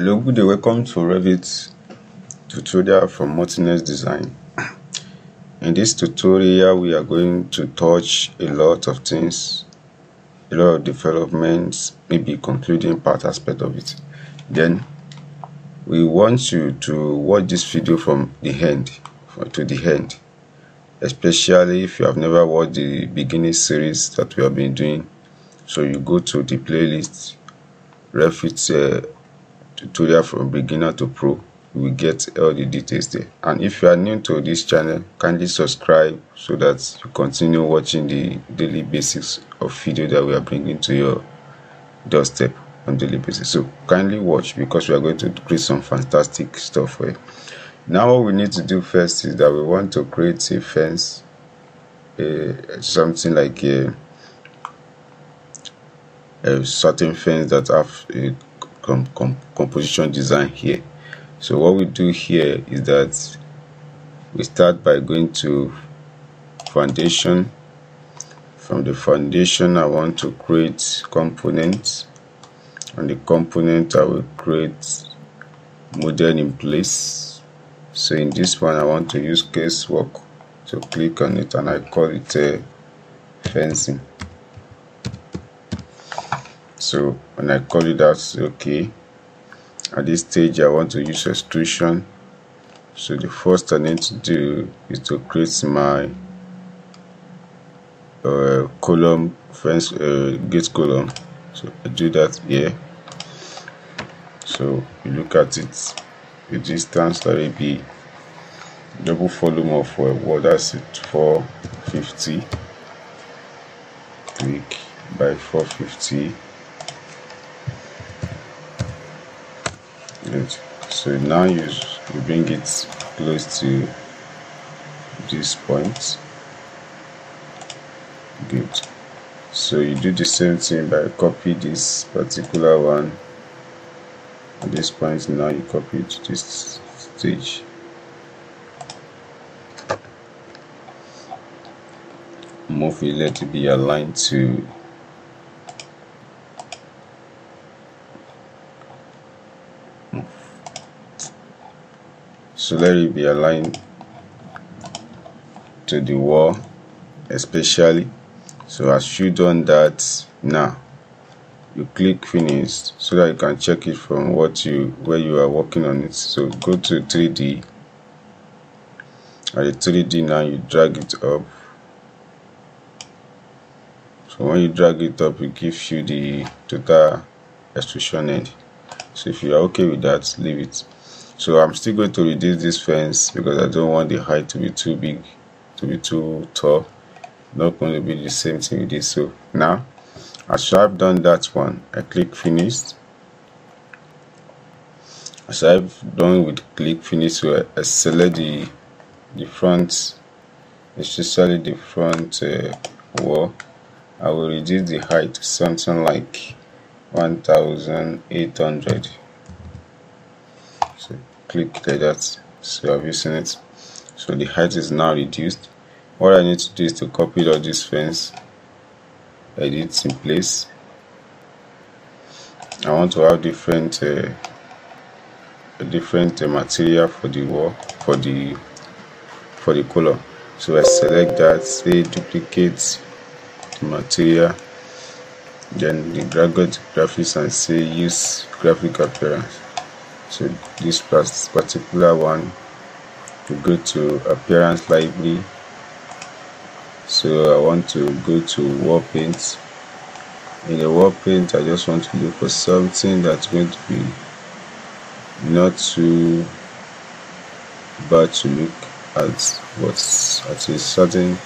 Hello, good day, welcome to Revit tutorial from Multinext Design. In this tutorial, we are going to touch a lot of things, a lot of developments, maybe concluding part aspect of it. Then, we want you to watch this video from the end to the end, especially if you have never watched the beginning series that we have been doing. So you go to the playlist, Revit uh, tutorial from beginner to pro you will get all the details there. And if you are new to this channel kindly subscribe so that you continue watching the daily basics of video that we are bringing to your doorstep on daily basis. So kindly watch because we are going to create some fantastic stuff you. Now what we need to do first is that we want to create a fence uh, something like a, a certain fence that have a com com composition design here. So what we do here is that we start by going to foundation. From the foundation I want to create components. And the component I will create model in place. So in this one I want to use casework to click on it and I call it a fencing so when I call it that's okay. At this stage I want to use extrusion so the first I need to do is to create my uh, column fence uh, gate column. So I do that here. So you look at it. The distance that will be double volume of uh, what that's it 450 click by 450 so now you, you bring it close to this point. Good. So you do the same thing by copy this particular one. At this point now you copy it to this stage. Move it let it be aligned to so let it be aligned to the wall especially. So as you done that now you click finish so that you can check it from what you where you are working on it. So go to 3d at the 3d now you drag it up. So when you drag it up it gives you the total extrusion end. So if you are okay with that leave it so i'm still going to reduce this fence because i don't want the height to be too big to be too tall. Not going to be the same thing with this. So now as i've done that one i click finish. As i've done with click finish so i, I select the the front especially the front uh, wall. I will reduce the height to something like 1800 so click like that so you seen it? So the height is now reduced. What i need to do is to copy all this fence edit in place. I want to have different uh, different uh, material for the wall for the for the color. So i select that say duplicate the material then the drag graphics and say use graphic appearance so this particular one to go to appearance library. So I want to go to wall paint. In the wall paint I just want to look for something that's going to be not too bad to look at what's at a certain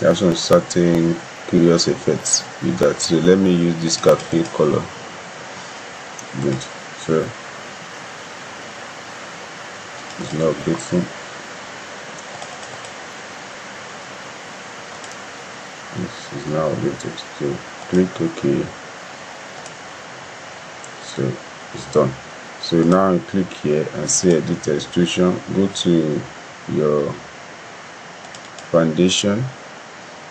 have some certain curious effects with that. So let me use this cafe color. Good. So it's not updating this is now updated so click ok so it's done. So now click here and see edit extrusion go to your foundation.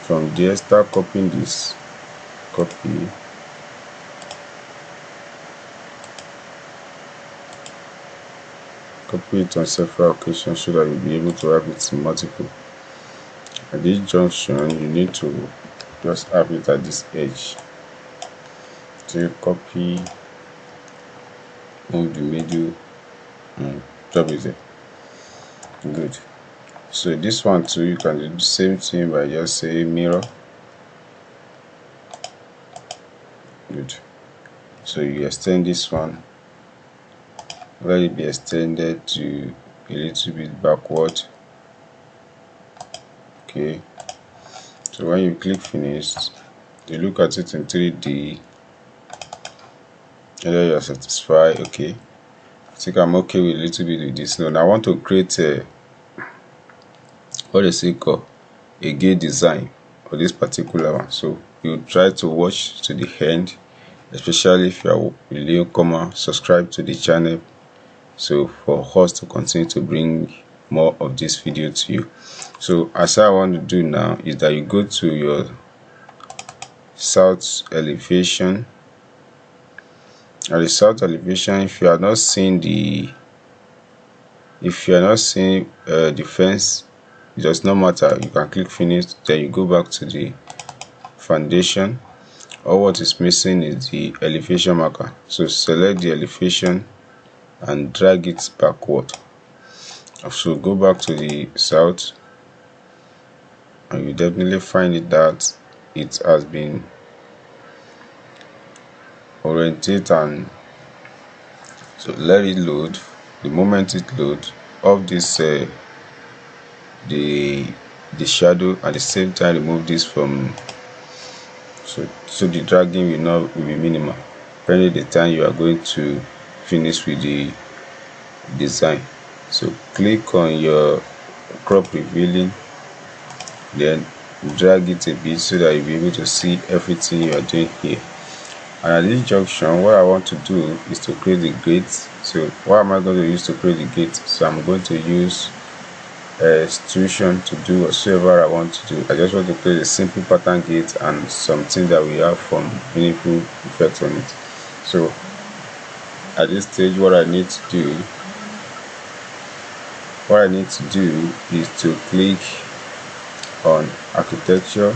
From there start copying this copy copy it on several occasions so that you'll be able to have it multiple. At this junction you need to just have it at this edge. So you copy move the middle and drop it there good. So this one too you can do the same thing by just saying mirror. Good. So you extend this one let it be extended to a little bit backward. Okay. So when you click finish you look at it in 3d whether you're satisfied okay. I think I'm okay with a little bit with this. Now I want to create a what is it called? A gate design for this particular one. So you try to watch to the end especially if you are a newcomer subscribe to the channel so for us to continue to bring more of this video to you. So as i want to do now is that you go to your south elevation. At the south elevation if you are not seeing the if you are not seeing uh, the fence it does not matter. You can click finish then you go back to the foundation. All what is missing is the elevation marker. So select the elevation and drag it backward. So go back to the south and you definitely find it that it has been oriented and so let it load. The moment it load of this uh, the the shadow at the same time remove this from so so the dragging will not will be minimal. Depending the time you are going to finish with the design. So click on your crop region then drag it a bit so that you'll be able to see everything you are doing here. And at this junction what i want to do is to create the gate. So what am i going to use to create the gate? So i'm going to use uh, a extrusion to do whatever i want to do. I just want to create a simple pattern gate and something that we have from meaningful effect on it. So at this stage what i need to do what i need to do is to click on architecture.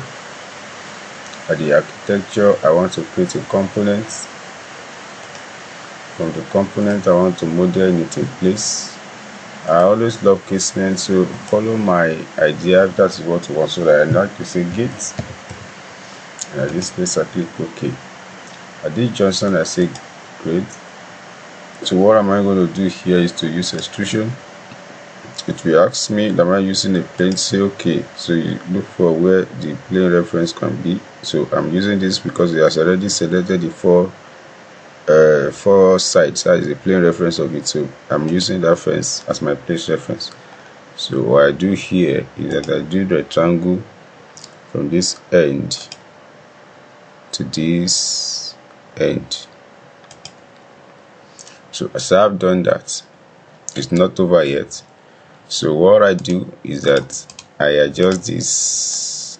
At the architecture I want to create a component. From the component I want to model it in place. I always love casement so follow my idea. That is what you want. So I like to say gate. And at this place I click OK. At this junction I say great so what am I going to do here is to use extrusion. It will ask me am I using a plane say okay so you look for where the plane reference can be. So I'm using this because it has already selected the four uh, four sides that is the plane reference of it. So I'm using that fence as my place reference. So what I do here is that I do the triangle from this end to this end so as I've done that it's not over yet. So what I do is that I adjust this.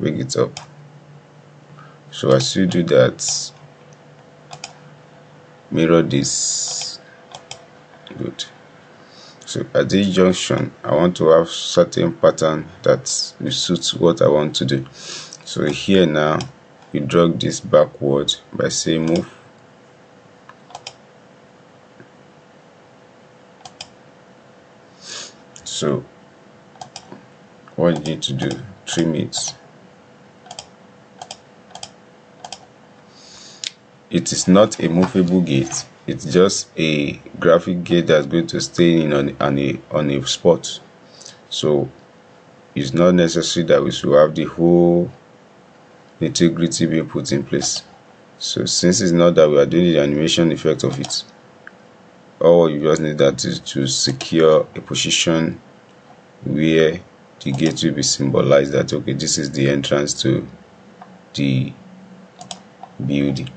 Bring it up. So as you do that. Mirror this. Good. So at this junction I want to have certain pattern that will suit what I want to do. So here now we drag this backward by saying move so what you need to do trim it it is not a movable gate. It's just a graphic gate that's going to stay in on, on a on a spot. So it's not necessary that we should have the whole integrity being put in place. So since it's not that we are doing the animation effect of it all you just need that is to secure a position where the gate will be symbolized that okay this is the entrance to the building.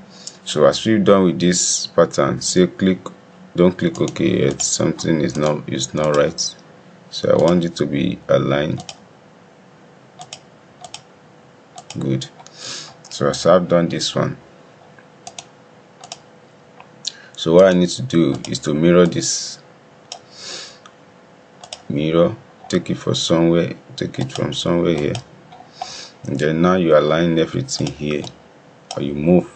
So as we've done with this pattern say click don't click ok yet something is not is not right. So i want it to be aligned. Good. So as i've done this one so what I need to do is to mirror this. Mirror take it for somewhere take it from somewhere here. And then now you align everything here or you move.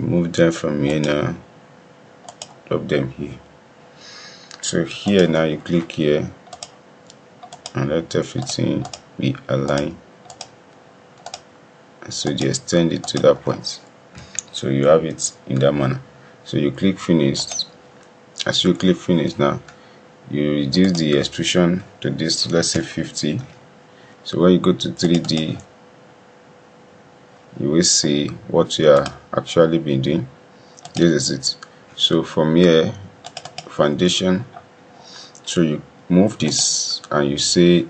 Move them from here now drop them here. So here now you click here and let everything be aligned. So you extend it to that point. So you have it in that manner. So you click finish. As you click finish now you reduce the extrusion to this let's say 50 so when you go to 3d you will see what you are actually been doing. This is it. So from here foundation so you move this and you say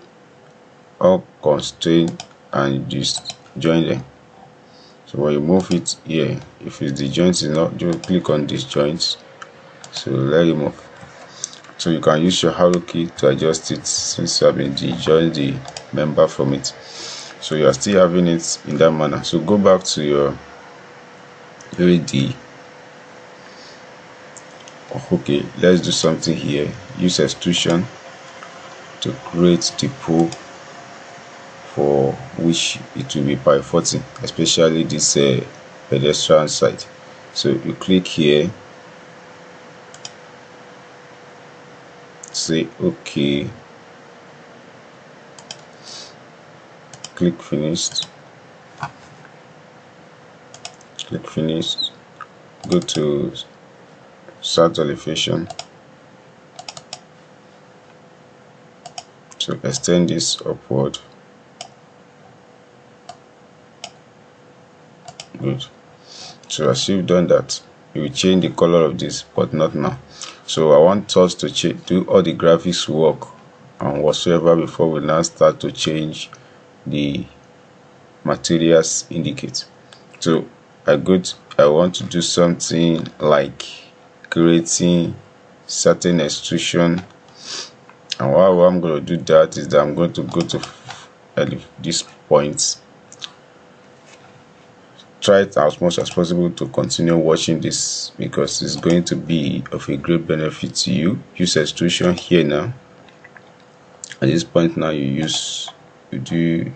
all constraint and just join them. So when you move it here if it's the joint is not just click on this joint. So let it move so you can use your arrow key to adjust it since you have been join the member from it. So you are still having it in that manner. So go back to your UAD okay let's do something here. Use extrusion to create the pool for which it will be by pivoting especially this uh, pedestrian side. So you click here say okay. Click finished. Click finished. Go to start elevation to extend this upward. Good. So as you've done that you will change the color of this but not now so i want us to do all the graphics work and whatsoever before we now start to change the materials indicate. So i good i want to do something like creating certain extrusion. And while i'm going to do that is that i'm going to go to this point try as much as possible to continue watching this because it's going to be of a great benefit to you. Use extrusion here now. At this point now you use you do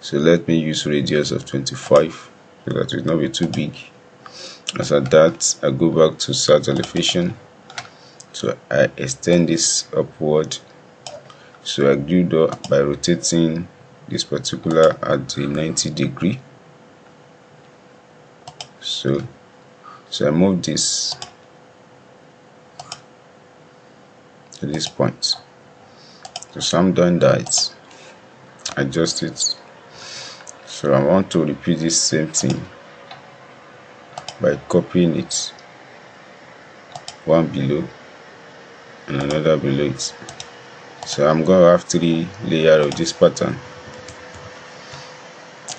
so let me use radius of 25 so that it will not be too big. As at that i go back to start elevation. So i extend this upward. So i do that by rotating this particular at the 90 degree so so I move this to this point. So I'm done that adjust it. So I want to repeat this same thing by copying it. One below and another below it. So I'm going to have three layer of this pattern.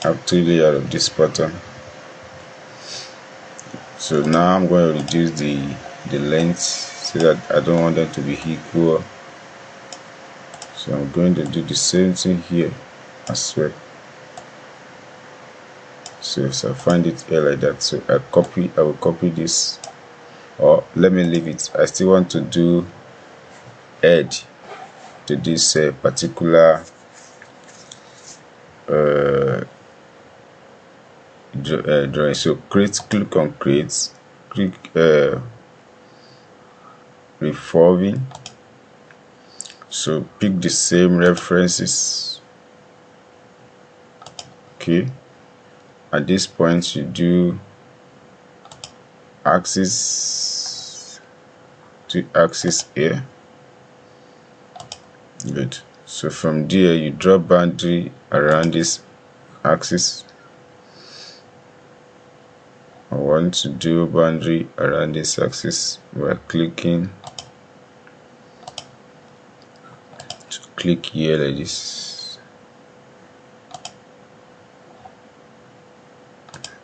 Have three layer of this pattern so now I'm going to reduce the the length so that I don't want them to be equal so I'm going to do the same thing here as well so if I find it here like that so I copy I will copy this. Or let me leave it. I still want to do edge to this uh, particular uh, drawing. So create click on create. Click uh, revolving. So pick the same references. Okay. At this point you do axis to axis here good. So from there you draw boundary around this axis I want to do boundary around this axis by clicking to click here like this.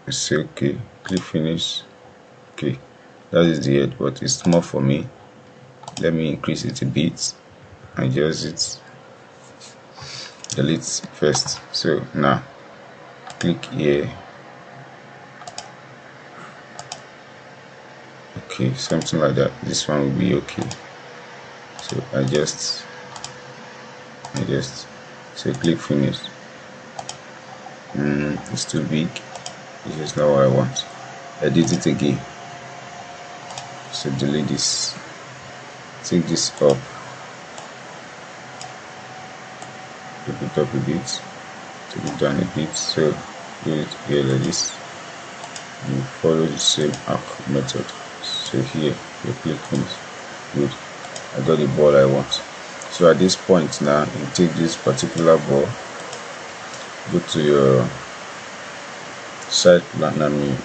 Say okay click finish. Okay that is the head but it's small for me. Let me increase it a bit and adjust it delete first. So now click here okay something like that. This one will be okay. So I just I just say click finish. Mm, it's too big. This is not what I want. Edit it again. So delete this. Take this up. Take it up a bit. Take it down a bit. So do it here like this. You follow the same arc method so here you click finish good. I got the ball I want. So at this point now you take this particular ball go to your plan I mean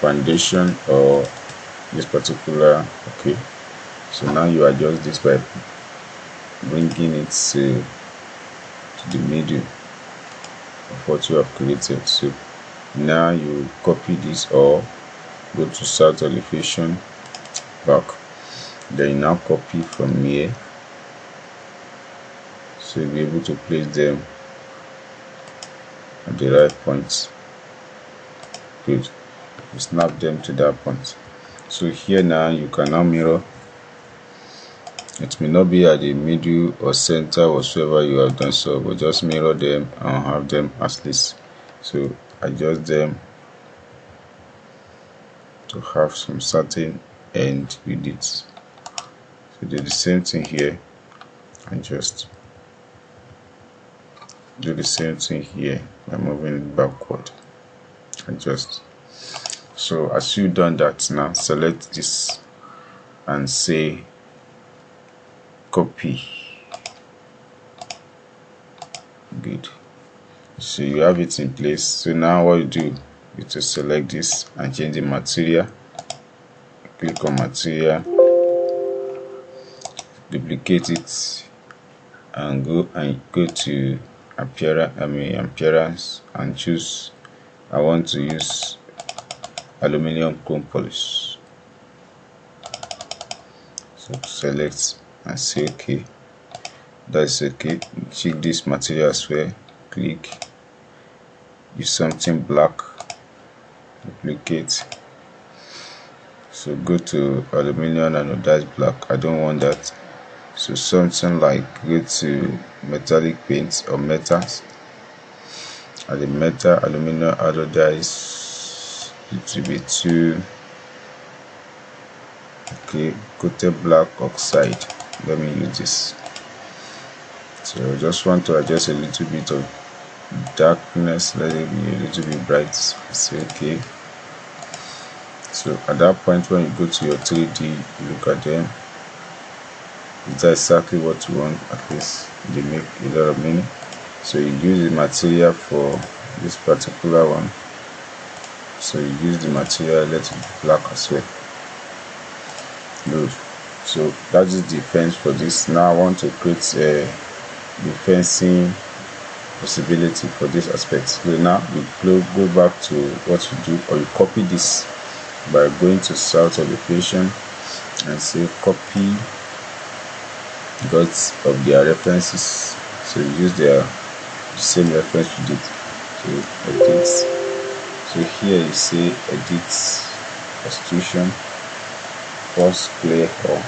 foundation or this particular okay. So now you adjust this by bringing it to, to the middle of what you have created. So now you copy this or go to south elevation back then you now copy from here. So you'll be able to place them at the right points. Good. You snap them to that point. So here now you can now mirror. It may not be at the middle or center whatsoever you have done so but just mirror them and have them as least. So adjust them to have some certain end with it so do the same thing here and just do the same thing here by moving it backward adjust so as you've done that now select this and say copy. Good. So you have it in place. So now what you do is to select this and change the material click on material duplicate it and go and go to appearance I mean appearance and choose I want to use aluminium chrome polish. So select and say okay. That's okay. Check this material as well. Click. Use something black duplicate so go to aluminium and black. I don't want that. So something like go to metallic paints or metals. And the metal aluminum anodized it will be too okay coated black oxide. Let me use this. So I just want to adjust a little bit of darkness. Let it be a little bit bright. It's okay so at that point when you go to your 3d look at them is that exactly what you want? At least they make a lot of meaning so you use the material for this particular one. So you use the material let it black as well. So that is the fence for this. Now i want to create a the fencing possibility for this aspect. So now you go back to what you do or you copy this by going to south elevation and say copy because of their references. So use their the same reference you did so edit. So here you say edit extrusion pause clear all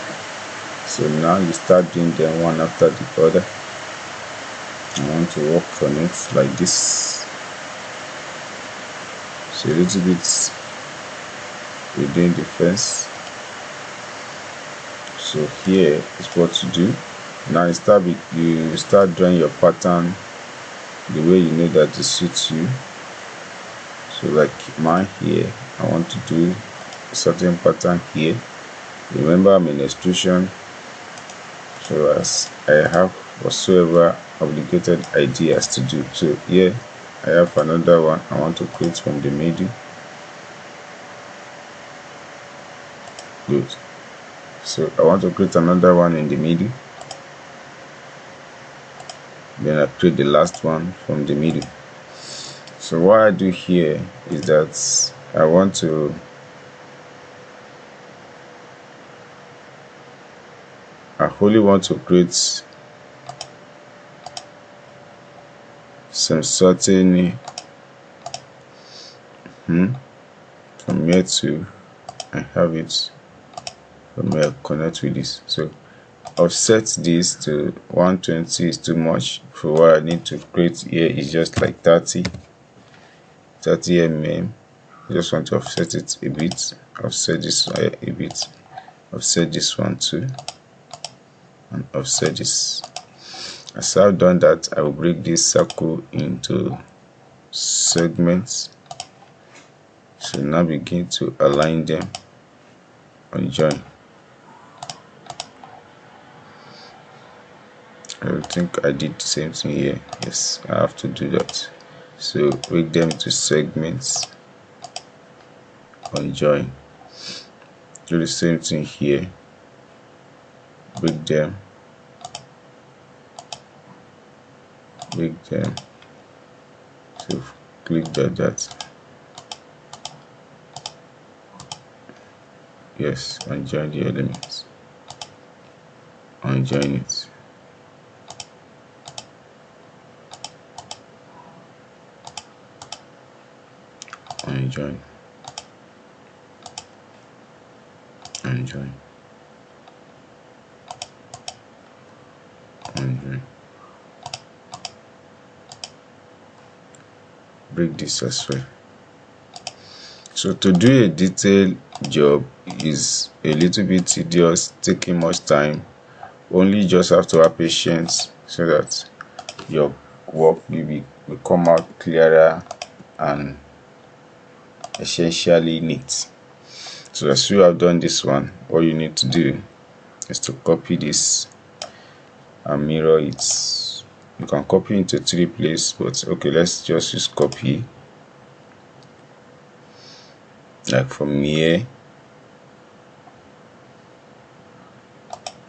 so now you start doing them one after the other. I want to work on it like this. So a little bit within the fence. So here is what to do. Now you start you start drawing your pattern the way you know that it suits you. So like mine here I want to do a certain pattern here. Remember I'm in extrusion. So as I have whatsoever obligated ideas to do. So here I have another one I want to create from the middle good. So I want to create another one in the middle. Then I create the last one from the middle. So what I do here is that I want to I only want to create some certain hmm, from here to I have it me connect with this. So offset this to 120 is too much. For what I need to create here is just like 30 30 mm I just want to offset it a bit. Offset this a bit. Offset this one too. And offset this. As I've done that I will break this circle into segments. So now begin to align them. And join I think I did the same thing here. Yes I have to do that. So break them into segments. And join do the same thing here. Break them. Break them. So click that that. Yes and join the elements. And join it and join and join and join break this as well. So to do a detailed job is a little bit tedious taking much time. Only just have to have patience so that your work will, be, will come out clearer and essentially neat. So as you have done this one all you need to do is to copy this and mirror it. You can copy into three places but okay let's just use copy. Like from here.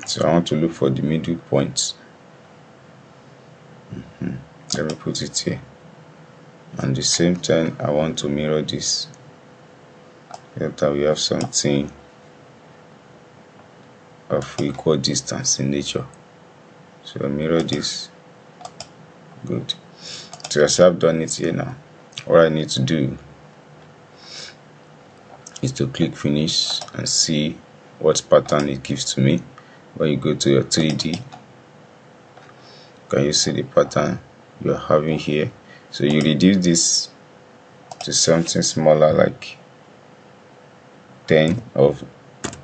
So I want to look for the middle point. Mm -hmm. let me put it here. And the same time I want to mirror this that we have something of equal distance in nature. So mirror this good. So as I've done it here now. All I need to do is to click finish and see what pattern it gives to me. When you go to your 3d can you see the pattern you're having here? So you reduce this to something smaller like 10 of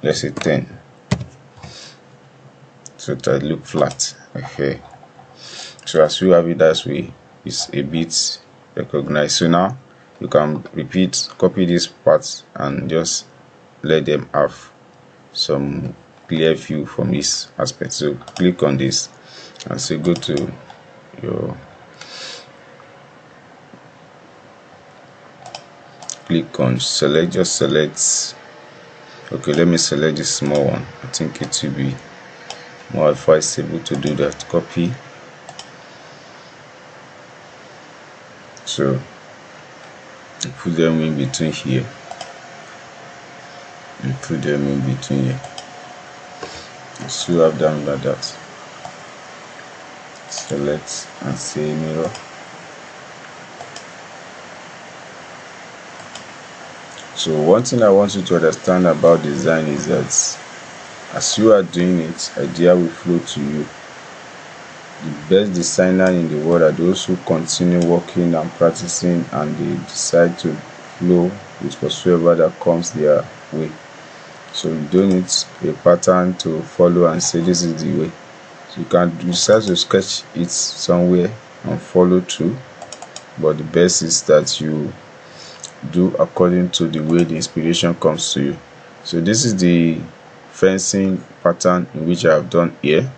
let's say 10 so that look flat. Okay. So as you have it that way it's a bit recognized. So now you can repeat copy this part and just let them have some clear view from this aspect. So click on this and say go to your click on select just select okay let me select this small one. I think it will be more advisable to do that. Copy. So put them in between here. And put them in between here. So i have done like that. Select and say mirror so one thing i want you to understand about design is that as you are doing it idea will flow to you. The best designer in the world are those who continue working and practicing and they decide to flow with whatsoever that comes their way. So you don't need a pattern to follow and say this is the way. So you can decide to sketch it somewhere and follow through but the best is that you do according to the way the inspiration comes to you. So this is the fencing pattern in which I have done here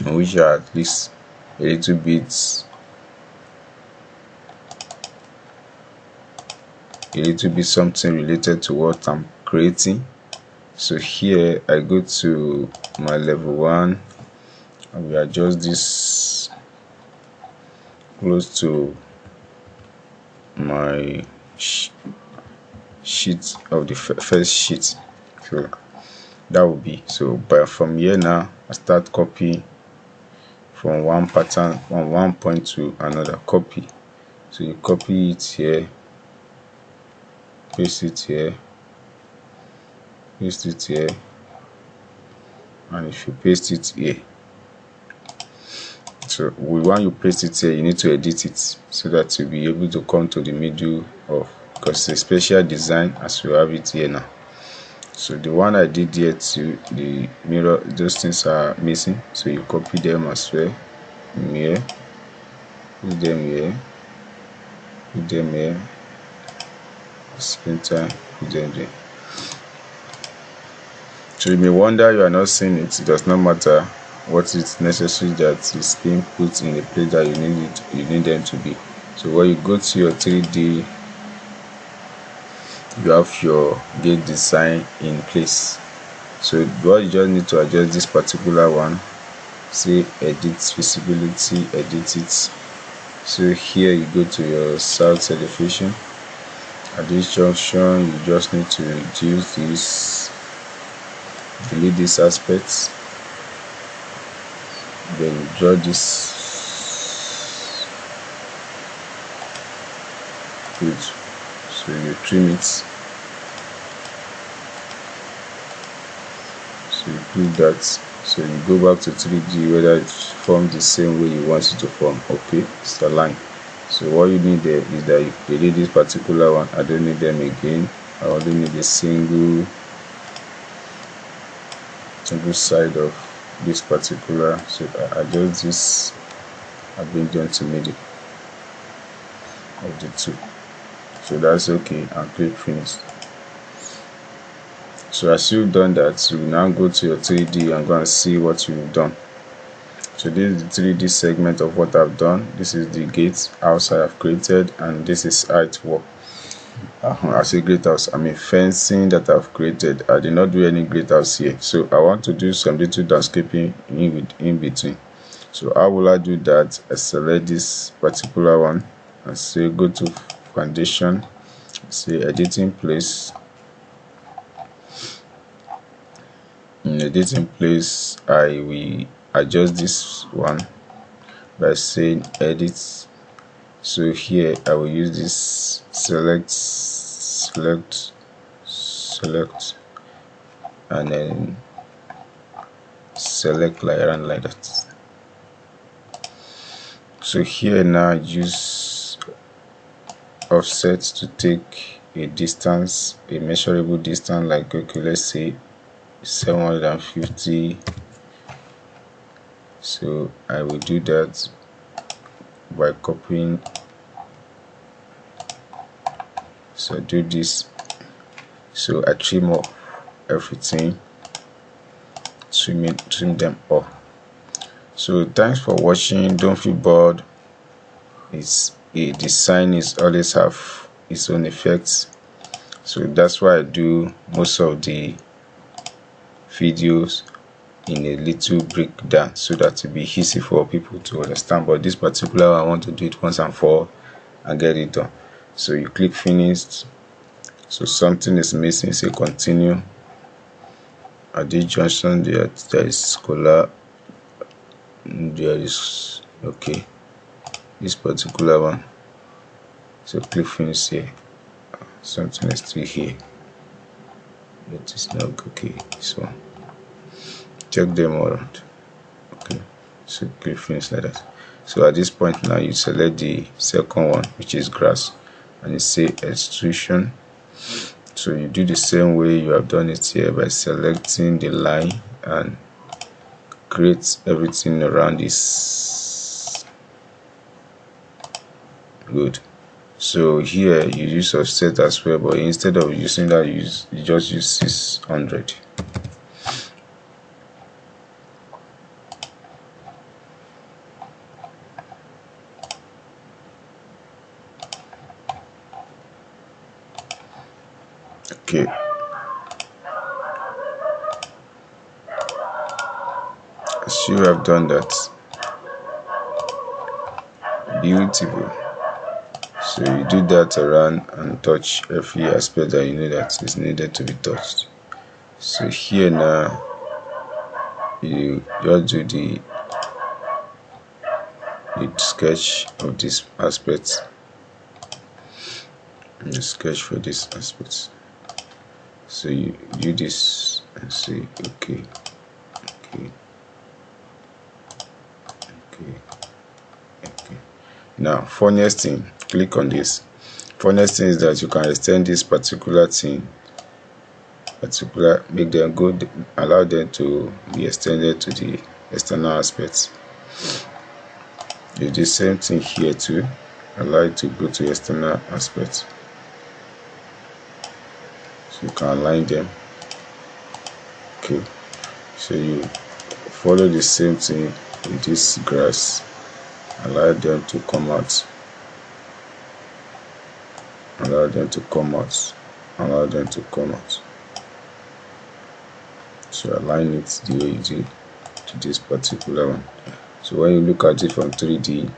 in which are at least a little bit a little bit something related to what I'm creating. So here I go to my level 1 and we adjust this close to my sheet of the first sheet. So that will be so but from here now I start copying from one pattern from one point to another. Copy. So you copy it here paste it here paste it here and if you paste it here so when you paste it here you need to edit it so that you'll be able to come to the middle of because it's a special design as you have it here now. So the one i did here to the mirror those things are missing so you copy them as well. Here put them here put them here. Same time put them there. So you may wonder you are not seeing it it does not matter what is necessary that is being put in the place that you need it you need them to be. So when you go to your 3d you have your gate design in place. So what you just need to adjust this particular one say edit visibility edit it. So here you go to your south elevation. At this junction you just need to reduce this delete these aspects then draw this good so you trim it so you do that so you go back to 3d whether it forms the same way you want it to form. Okay it's aligned so what you need there is that you delete this particular one i don't need them again. I only need a single single side of this particular. So i adjust this i bring them to middle of the two so that's okay and click finish so as you've done that you now go to your 3d and go and see what you've done so this is the 3d segment of what i've done this is the gate house i have created and this is it work uh, I say great house, I mean fencing that I've created. I did not do any great house here. So I want to do some little landscaping in, in between. So how will I do that? I select this particular one and say go to foundation, say editing place. In editing place, I will adjust this one by saying edit. So here I will use this select select select and then select like around like that. So here now use offset to take a distance a measurable distance like okay let's say 750 so I will do that by copying so do this. So I trim off everything trim, it, trim them all so thanks for watching. Don't feel bored. It's a design is always have its own effects. So that's why I do most of the videos in a little breakdown so that it be easy for people to understand. But this particular I want to do it once and for all and get it done. So you click finished. So something is missing say continue. At this junction there, there is scholar there is okay this particular one so click finish here. Something is still here. It is not okay one. Check them all out okay so click finish like that. So at this point now you select the second one which is grass and you say extrusion. So you do the same way you have done it here by selecting the line and create everything around this good. So here you use offset as well but instead of using that you, use, you just use 600 okay. As you have done that. Beautiful so you do that around and touch every aspect that you know that is needed to be touched. So here now you just do the the sketch of this aspect. The sketch for this aspect. So you do this and say okay okay okay okay. Now for next thing click on this. For next thing is that you can extend this particular thing particular make them go allow them to be extended to the external aspects. Do the same thing here too allow it to go to external aspects. So you can align them. Okay. So you follow the same thing with this grass. Allow them to come out allow them to come out. Allow them to come out. So align it the way you did to this particular one. So when you look at it from 3d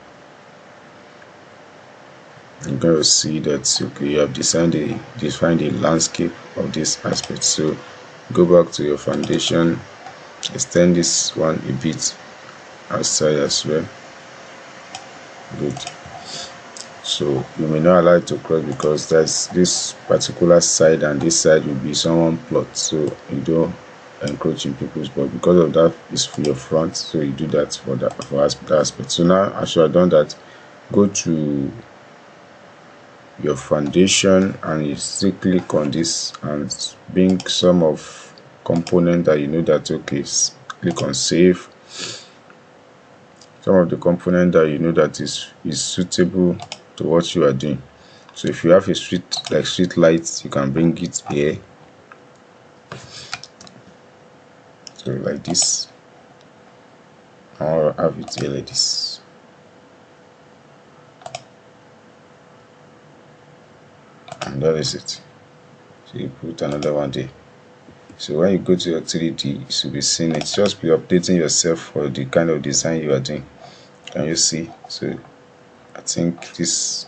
you're going to see that okay you have designed a defined a landscape of this aspect. So go back to your foundation extend this one a bit outside as well. Good so you may not allow it to cross because that's this particular side and this side will be someone plot. So you don't encroach in people's but because of that is for your front. So you do that for that for that aspect. So now as you have done that go to your foundation and you still click on this and bring some of component that you know that okay click on save. Some of the component that you know that is is suitable to what you are doing. So if you have a street like street lights you can bring it here. So like this. Or have it here like this. And that is it. So you put another one there. So when you go to your 3d you should be seeing it. Just be updating yourself for the kind of design you are doing. Can you see? So i think this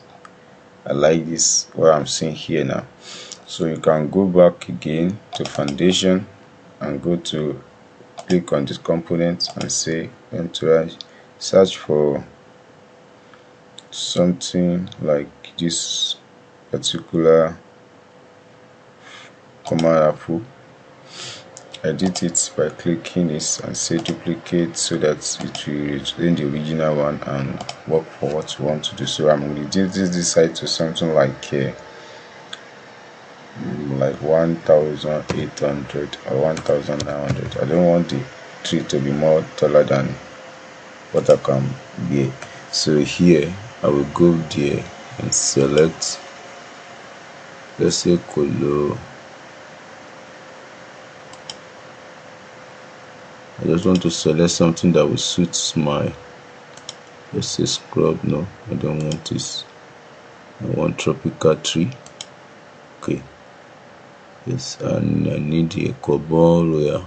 i like this what i'm seeing here now. So you can go back again to foundation and go to click on this component and say entourage search for something like this particular command apple edit it by clicking this and say duplicate so that it will retain the original one and work for what you want to do. So i'm going reducing this side to something like uh, like 1800 or 1900 i don't want the tree to be more taller than what i can be. So here i will go there and select let's say color I just want to select something that will suit my let's say scrub no? I don't want this. I want tropical tree. Okay. Yes and I need a Cuban royal.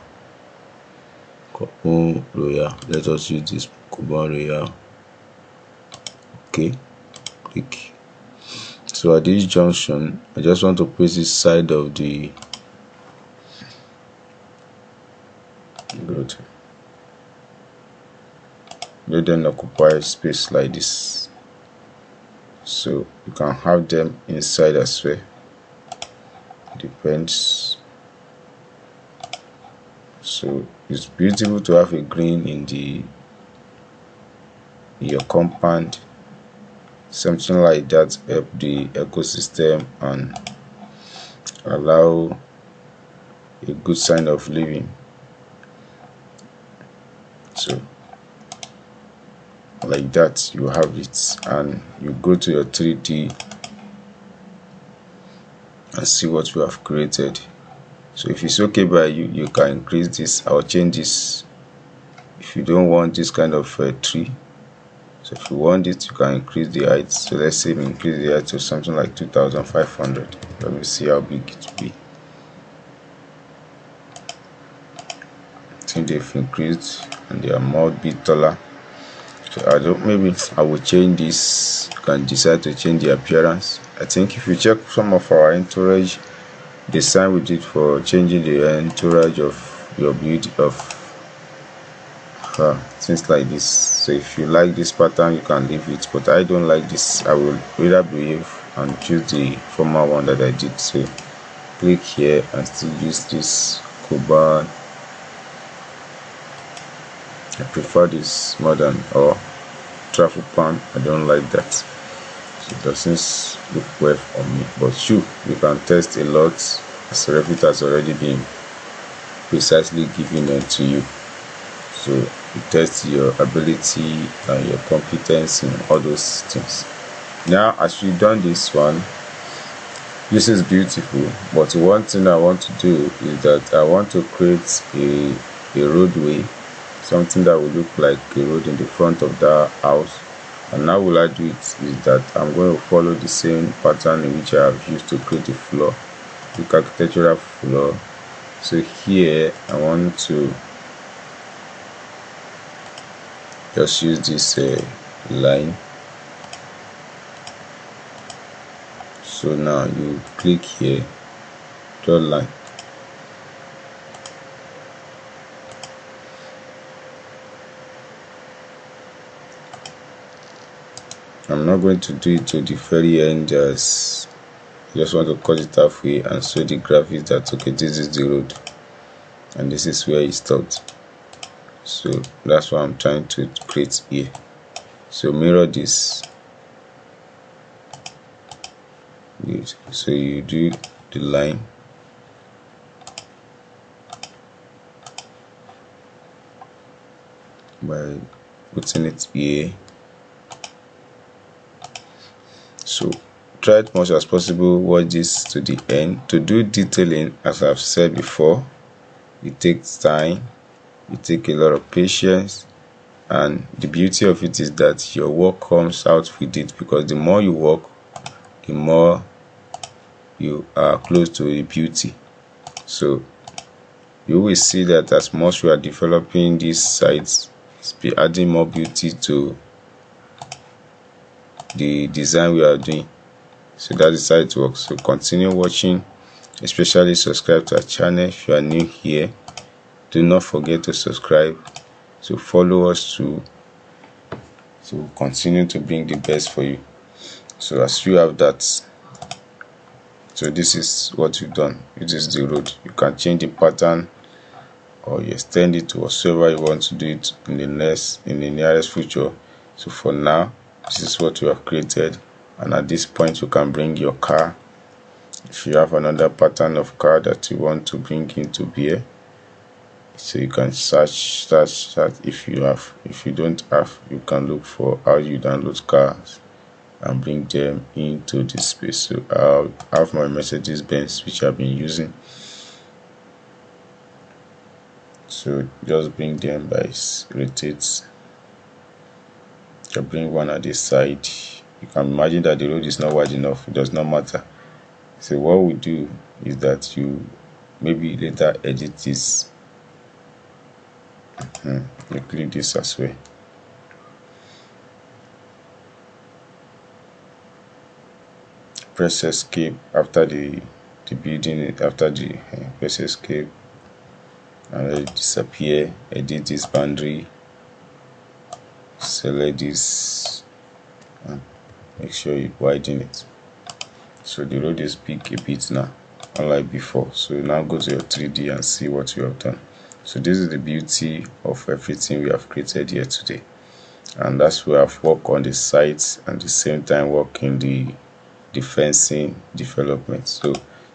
Royal. Let us use this royal. Okay. Click. So at this junction I just want to place this side of the good let them occupy space like this. So you can have them inside as well. Depends. So it's beautiful to have a green in the in your compound. Something like that help the ecosystem and allow a good sign of living. So like that you have it and you go to your 3d and see what you have created. So if it's okay by you you can increase this or change this. If you don't want this kind of uh, tree so if you want it you can increase the height. So let's say we increase the height to something like 2500 let me see how big it will be. I think they've increased and they are more bit taller so I don't maybe I will change this you can decide to change the appearance. I think if you check some of our entourage design we did for changing the entourage of your beauty of uh, things like this. So if you like this pattern you can leave it. But I don't like this. I will rather behave and choose the former one that I did. So click here and still use this Cuban I prefer this more than or truffle pan I don't like that. It doesn't look well on me. But you you can test a lot as Revit has already been precisely given it to you. So you test your ability and your competence in all those things. Now as you've done this one this is beautiful. But one thing i want to do is that i want to create a a roadway something that will look like a road in the front of that house. And how will i do it is that i'm going to follow the same pattern in which i have used to create the floor the architectural floor. So here i want to just use this uh, line. So now you click here draw line I'm not going to do it to the very end as I just want to cut it halfway and show the graphics that okay this is the road and this is where it stopped so that's what I'm trying to create here. So mirror this. So you do the line. By putting it here so try as much as possible watch this to the end. To do detailing as i've said before it takes time it takes a lot of patience and the beauty of it is that your work comes out with it because the more you work the more you are close to a beauty. So you will see that as much we are developing these sites be adding more beauty to the design we are doing. So that is how it works. So continue watching especially subscribe to our channel if you are new here. Do not forget to subscribe to follow us to to continue to bring the best for you. So as you have that so this is what you've done. It is the road. You can change the pattern or you extend it to whatsoever you want to do it in the next in the nearest future. So for now this is what you have created. And at this point you can bring your car. If you have another pattern of car that you want to bring into beer so you can search search that if you have if you don't have you can look for how you download cars and bring them into this space. So i'll have my Mercedes Benz which i've been using. So just bring them by rotate you bring one at this side you can imagine that the road is not wide enough. It does not matter. So what we do is that you maybe later edit this. Hmm, you click this as well. Press escape after the the building after the uh, press escape and let it disappear. Edit this boundary select this and make sure you widen it. So the road is big a bit now unlike before. So now go to your 3d and see what you have done. So this is the beauty of everything we have created here today. And that's where I've worked on the sites and the same time work in the defencing development. So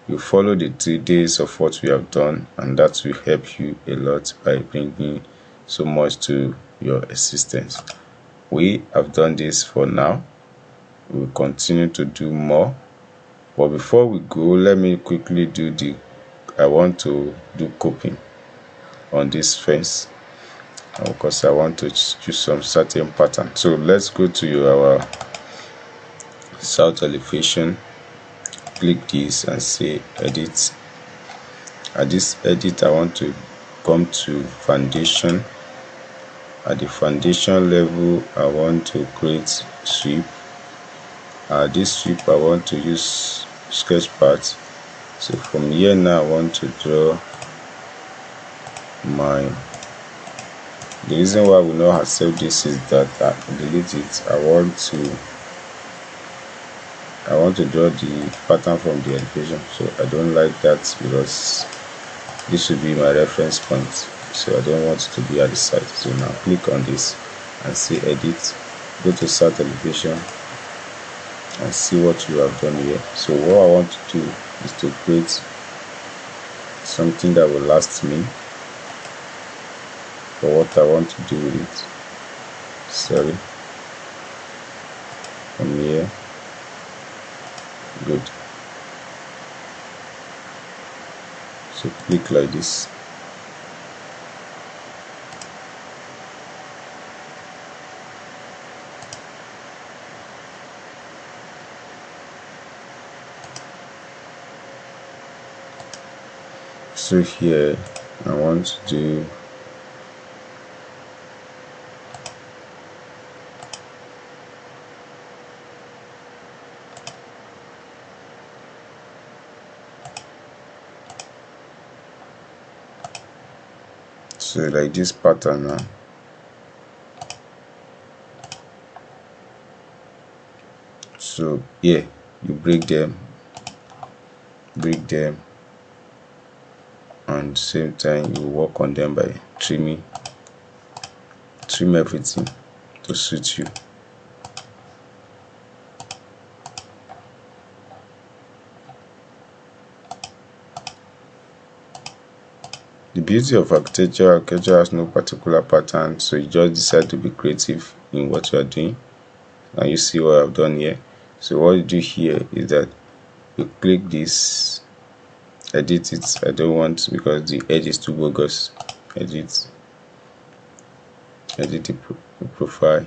you follow the three days of what we have done and that will help you a lot by bringing so much to your assistance we have done this for now. We will continue to do more. But before we go let me quickly do the i want to do coping on this fence. Because i want to choose some certain pattern. So let's go to our south elevation. Click this and say edit. At this edit i want to come to foundation at the foundation level i want to create sweep. At this sweep i want to use sketch path so from here now i want to draw my the reason why we not accept this is that I delete it. I want to I want to draw the pattern from the elevation. So I don't like that because this should be my reference point so I don't want to be at the side so now click on this and say edit. Go to south elevation and see what you have done here. So what I want to do is to create something that will last me for what I want to do with it. Sorry. From here. Good. So click like this so here. I want to do so like this pattern now so yeah you break them. Break them and same time you work on them by trimming trim everything to suit you. The beauty of architecture architecture has no particular pattern so you just decide to be creative in what you are doing. And you see what I've done here. So what you do here is that you click this edit it. I don't want because the edge is too bogus. Edit. Edit the, pro the profile.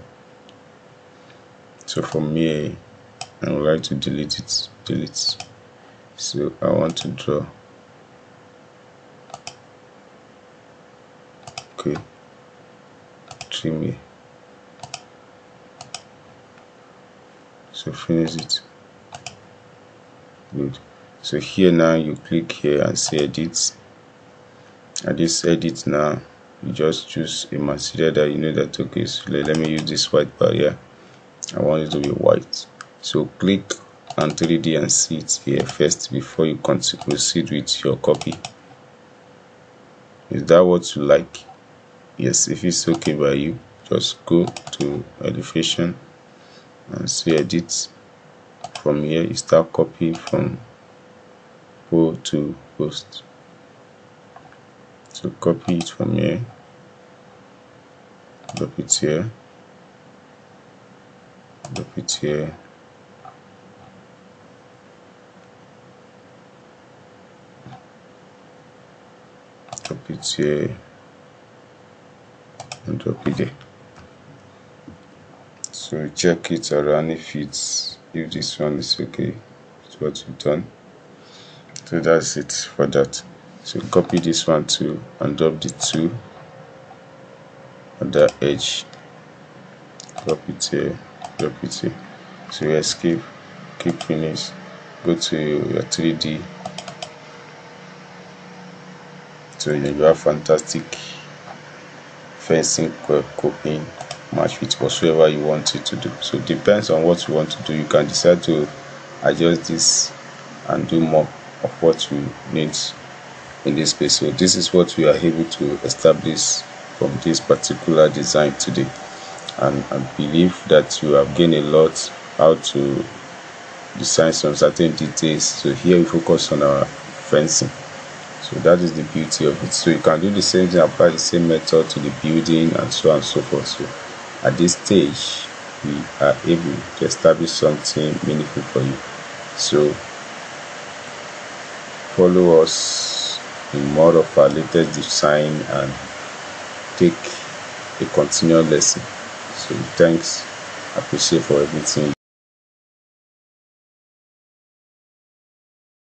So from here I would like to delete it delete. So I want to draw. Okay. Trim here so finish it. Good so here now you click here and say edit. And this edit now you just choose a material that you know that okay so let, me use this white barrier. I want it to be white. So click on 3d and see it here first before you proceed with your copy. Is that what you like? Yes if it's okay by you just go to elevation and say edit. From here you start copying from go to post. So copy it from here. Drop it here. Drop it here. Drop it here. And drop it there. So check it around if it's if this one is okay with what you've done so that's it for that. So copy this one too and drop the two on the edge drop it here drop it here. So you escape keep finish go to your 3d so you have fantastic fencing coping match with whatsoever you want it to do. So depends on what you want to do you can decide to adjust this and do more of what we need in this space. So this is what we are able to establish from this particular design today. And I believe that you have gained a lot how to design some certain details so here we focus on our fencing. So that is the beauty of it. So you can do the same thing apply the same method to the building and so on and so forth. So at this stage we are able to establish something meaningful for you. So follow us in more of our latest design and take a continual lesson. So thanks. Appreciate for everything